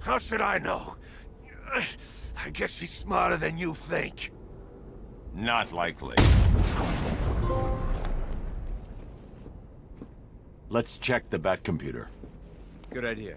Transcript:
How should I know? I guess she's smarter than you think. Not likely. Let's check the Bat computer. Good idea.